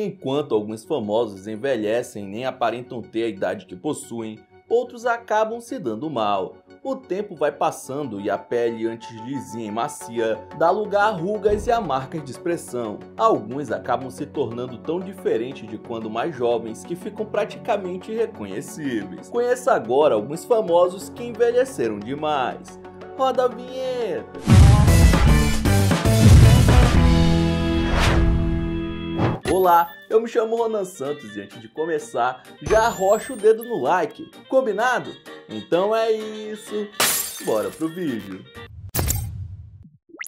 Enquanto alguns famosos envelhecem e nem aparentam ter a idade que possuem, outros acabam se dando mal. O tempo vai passando e a pele, antes lisinha e macia, dá lugar a rugas e a marcas de expressão. Alguns acabam se tornando tão diferentes de quando mais jovens que ficam praticamente irreconhecíveis. Conheça agora alguns famosos que envelheceram demais. Roda a vinheta! Olá, eu me chamo Ronan Santos e antes de começar, já arrocha o dedo no like, combinado? Então é isso, bora pro vídeo.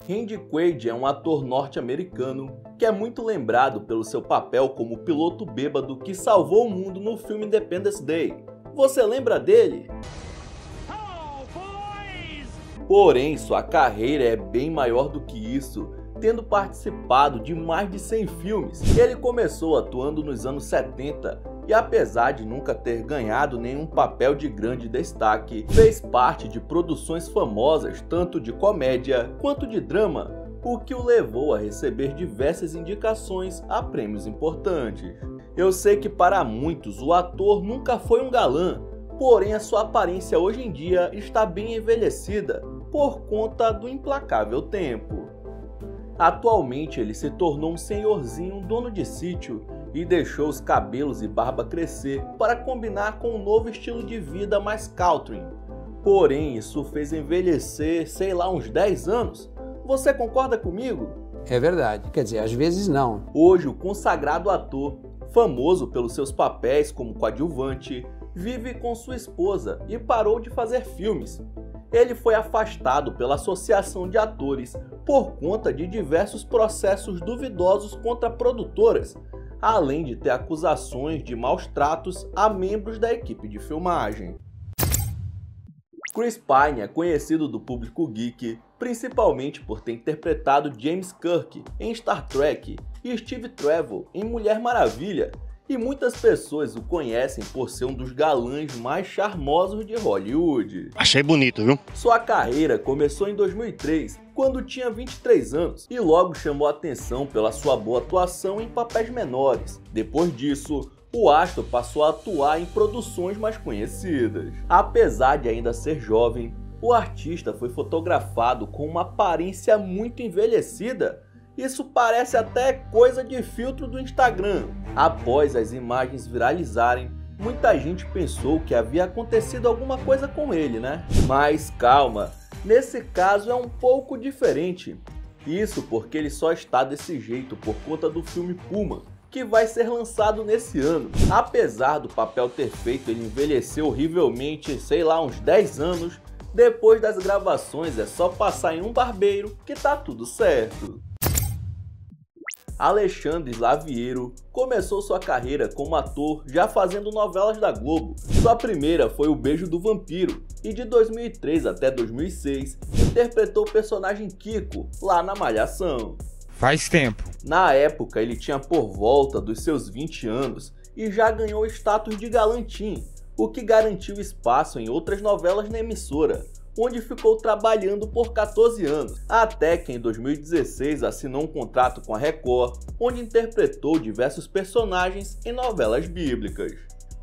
Randy Quaid é um ator norte-americano que é muito lembrado pelo seu papel como piloto bêbado que salvou o mundo no filme Independence Day. Você lembra dele? Porém, sua carreira é bem maior do que isso tendo participado de mais de 100 filmes. Ele começou atuando nos anos 70 e apesar de nunca ter ganhado nenhum papel de grande destaque, fez parte de produções famosas tanto de comédia quanto de drama, o que o levou a receber diversas indicações a prêmios importantes. Eu sei que para muitos o ator nunca foi um galã, porém a sua aparência hoje em dia está bem envelhecida por conta do implacável tempo. Atualmente ele se tornou um senhorzinho dono de sítio e deixou os cabelos e barba crescer para combinar com um novo estilo de vida mais country. Porém, isso fez envelhecer, sei lá, uns 10 anos. Você concorda comigo? É verdade, quer dizer, às vezes não. Hoje, o consagrado ator, famoso pelos seus papéis como coadjuvante, vive com sua esposa e parou de fazer filmes ele foi afastado pela Associação de Atores por conta de diversos processos duvidosos contra produtoras, além de ter acusações de maus tratos a membros da equipe de filmagem. Chris Pine é conhecido do público geek principalmente por ter interpretado James Kirk em Star Trek e Steve Trevor em Mulher Maravilha, e muitas pessoas o conhecem por ser um dos galãs mais charmosos de Hollywood. Achei bonito, viu? Sua carreira começou em 2003, quando tinha 23 anos, e logo chamou atenção pela sua boa atuação em papéis menores. Depois disso, o astro passou a atuar em produções mais conhecidas. Apesar de ainda ser jovem, o artista foi fotografado com uma aparência muito envelhecida isso parece até coisa de filtro do Instagram. Após as imagens viralizarem, muita gente pensou que havia acontecido alguma coisa com ele, né? Mas calma, nesse caso é um pouco diferente. Isso porque ele só está desse jeito por conta do filme Puma, que vai ser lançado nesse ano. Apesar do papel ter feito ele envelhecer horrivelmente, sei lá, uns 10 anos, depois das gravações é só passar em um barbeiro que tá tudo certo. Alexandre Slaviero começou sua carreira como ator já fazendo novelas da Globo. Sua primeira foi O Beijo do Vampiro e de 2003 até 2006 interpretou o personagem Kiko lá na Malhação. Faz tempo. Na época ele tinha por volta dos seus 20 anos e já ganhou status de galantim, o que garantiu espaço em outras novelas na emissora, onde ficou trabalhando por 14 anos, até que em 2016 assinou um contrato com a Record, onde interpretou diversos personagens em novelas bíblicas.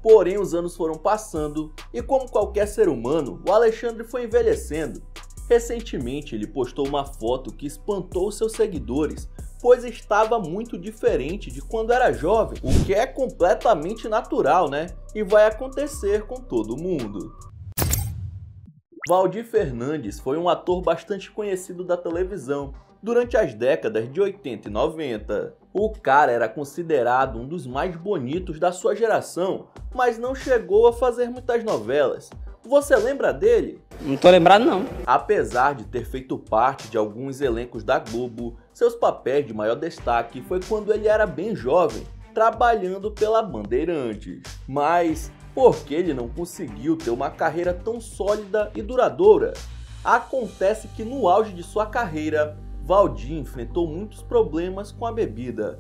Porém, os anos foram passando e, como qualquer ser humano, o Alexandre foi envelhecendo. Recentemente, ele postou uma foto que espantou seus seguidores, pois estava muito diferente de quando era jovem, o que é completamente natural, né? E vai acontecer com todo mundo. Valdir Fernandes foi um ator bastante conhecido da televisão durante as décadas de 80 e 90. O cara era considerado um dos mais bonitos da sua geração, mas não chegou a fazer muitas novelas. Você lembra dele? Não tô lembrado não. Apesar de ter feito parte de alguns elencos da Globo, seus papéis de maior destaque foi quando ele era bem jovem, trabalhando pela Bandeirantes. Mas por que ele não conseguiu ter uma carreira tão sólida e duradoura? Acontece que no auge de sua carreira, Valdir enfrentou muitos problemas com a bebida.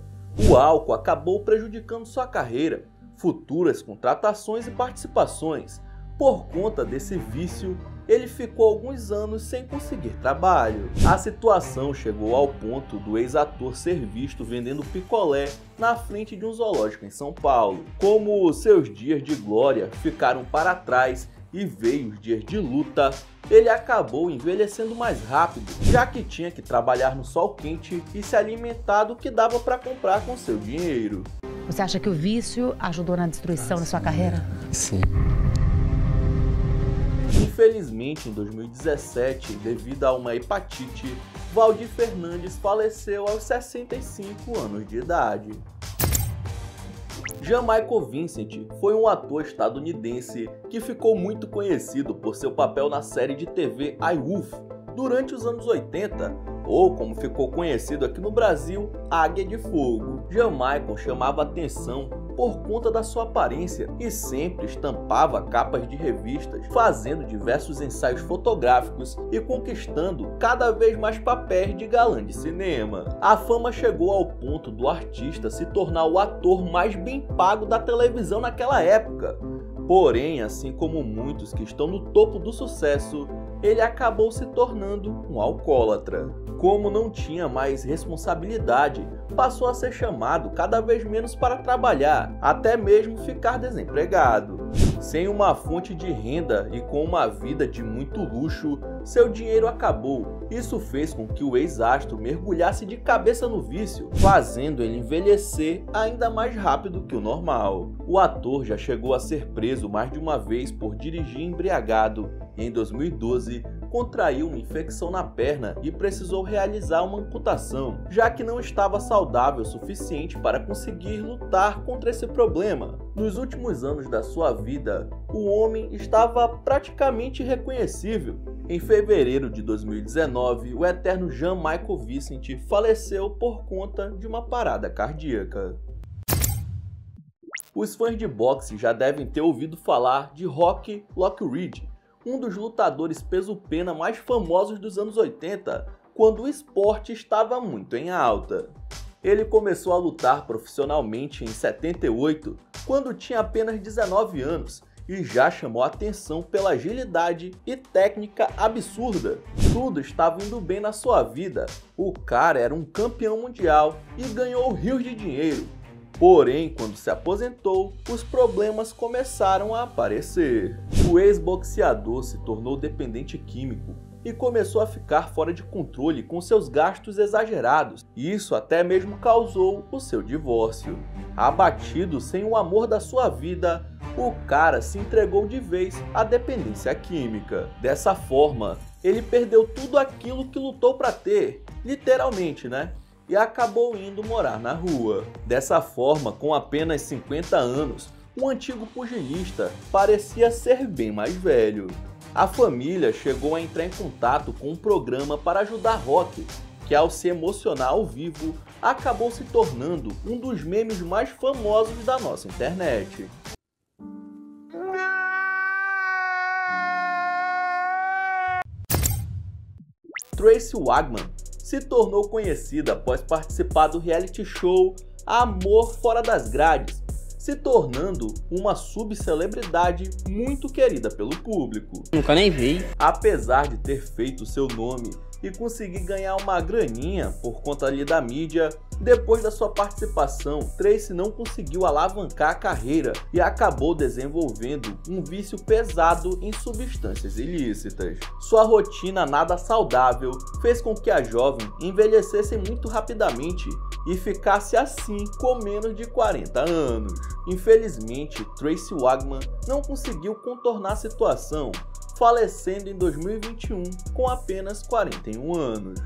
O álcool acabou prejudicando sua carreira, futuras contratações e participações. Por conta desse vício, ele ficou alguns anos sem conseguir trabalho. A situação chegou ao ponto do ex-ator ser visto vendendo picolé na frente de um zoológico em São Paulo. Como seus dias de glória ficaram para trás e veio os dias de luta, ele acabou envelhecendo mais rápido, já que tinha que trabalhar no sol quente e se alimentar do que dava para comprar com seu dinheiro. Você acha que o vício ajudou na destruição da sua carreira? Sim. Infelizmente, em 2017, devido a uma hepatite, Valdir Fernandes faleceu aos 65 anos de idade. Jan-Michael Vincent foi um ator estadunidense que ficou muito conhecido por seu papel na série de TV I Wolf durante os anos 80, ou como ficou conhecido aqui no Brasil, Águia de Fogo. Jan-Michael chamava atenção por conta da sua aparência e sempre estampava capas de revistas, fazendo diversos ensaios fotográficos e conquistando cada vez mais papéis de galã de cinema. A fama chegou ao ponto do artista se tornar o ator mais bem pago da televisão naquela época. Porém, assim como muitos que estão no topo do sucesso, ele acabou se tornando um alcoólatra. Como não tinha mais responsabilidade, passou a ser chamado cada vez menos para trabalhar, até mesmo ficar desempregado. Sem uma fonte de renda e com uma vida de muito luxo, seu dinheiro acabou. Isso fez com que o ex-astro mergulhasse de cabeça no vício, fazendo ele envelhecer ainda mais rápido que o normal. O ator já chegou a ser preso mais de uma vez por dirigir embriagado e em 2012 contraiu uma infecção na perna e precisou realizar uma amputação, já que não estava saudável o suficiente para conseguir lutar contra esse problema. Nos últimos anos da sua vida, o homem estava praticamente irreconhecível. Em fevereiro de 2019, o eterno Jean Michael Vincent faleceu por conta de uma parada cardíaca. Os fãs de boxe já devem ter ouvido falar de Rock Lockridge, um dos lutadores peso-pena mais famosos dos anos 80, quando o esporte estava muito em alta. Ele começou a lutar profissionalmente em 78, quando tinha apenas 19 anos, e já chamou atenção pela agilidade e técnica absurda. Tudo estava indo bem na sua vida. O cara era um campeão mundial e ganhou rios de dinheiro. Porém, quando se aposentou, os problemas começaram a aparecer. O ex-boxeador se tornou dependente químico e começou a ficar fora de controle com seus gastos exagerados. Isso até mesmo causou o seu divórcio. Abatido sem o amor da sua vida, o cara se entregou de vez à dependência química. Dessa forma, ele perdeu tudo aquilo que lutou para ter, literalmente, né? E acabou indo morar na rua. Dessa forma, com apenas 50 anos, o antigo pugilista parecia ser bem mais velho. A família chegou a entrar em contato com um programa para ajudar Rock, que ao se emocionar ao vivo, acabou se tornando um dos memes mais famosos da nossa internet. Tracy Wagman se tornou conhecida após participar do reality show Amor Fora das Grades, se tornando uma subcelebridade muito querida pelo público. Nunca nem vi. Apesar de ter feito seu nome e conseguir ganhar uma graninha por conta ali da mídia. Depois da sua participação, Tracy não conseguiu alavancar a carreira e acabou desenvolvendo um vício pesado em substâncias ilícitas. Sua rotina nada saudável fez com que a jovem envelhecesse muito rapidamente e ficasse assim com menos de 40 anos. Infelizmente, Tracy Wagman não conseguiu contornar a situação falecendo em 2021 com apenas 41 anos.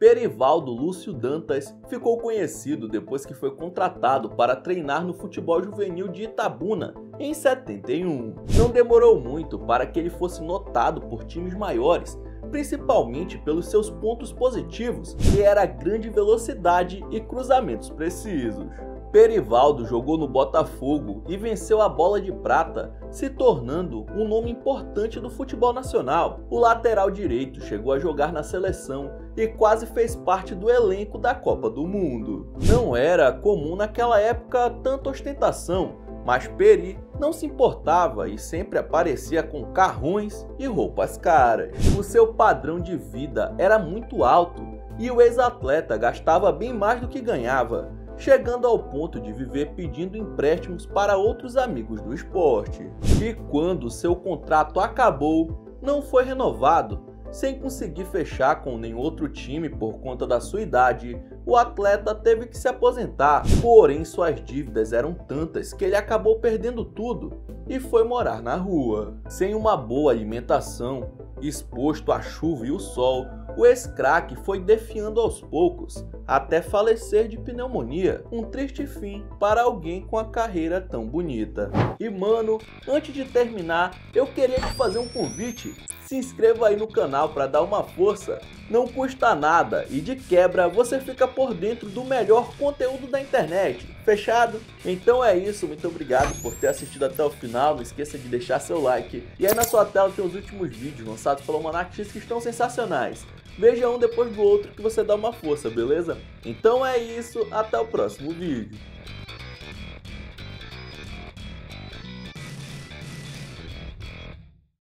Perivaldo Lúcio Dantas ficou conhecido depois que foi contratado para treinar no futebol juvenil de Itabuna em 71. Não demorou muito para que ele fosse notado por times maiores, principalmente pelos seus pontos positivos, que era grande velocidade e cruzamentos precisos. Perivaldo jogou no Botafogo e venceu a bola de prata, se tornando um nome importante do futebol nacional. O lateral direito chegou a jogar na seleção e quase fez parte do elenco da Copa do Mundo. Não era comum naquela época tanta ostentação, Mas Peri não se importava e sempre aparecia com carrões e roupas caras. O seu padrão de vida era muito alto e o ex-atleta gastava bem mais do que ganhava, chegando ao ponto de viver pedindo empréstimos para outros amigos do esporte. E quando seu contrato acabou, não foi renovado sem conseguir fechar com nenhum outro time por conta da sua idade, o atleta teve que se aposentar, porém suas dívidas eram tantas que ele acabou perdendo tudo e foi morar na rua. Sem uma boa alimentação, exposto à chuva e o sol, o ex-craque foi defiando aos poucos, até falecer de pneumonia, um triste fim para alguém com a carreira tão bonita. E mano, antes de terminar, eu queria te fazer um convite se inscreva aí no canal para dar uma força. Não custa nada e de quebra você fica por dentro do melhor conteúdo da internet. Fechado? Então é isso, muito obrigado por ter assistido até o final. Não esqueça de deixar seu like. E aí na sua tela tem os últimos vídeos lançados pelo Monark X que estão sensacionais. Veja um depois do outro que você dá uma força, beleza? Então é isso, até o próximo vídeo.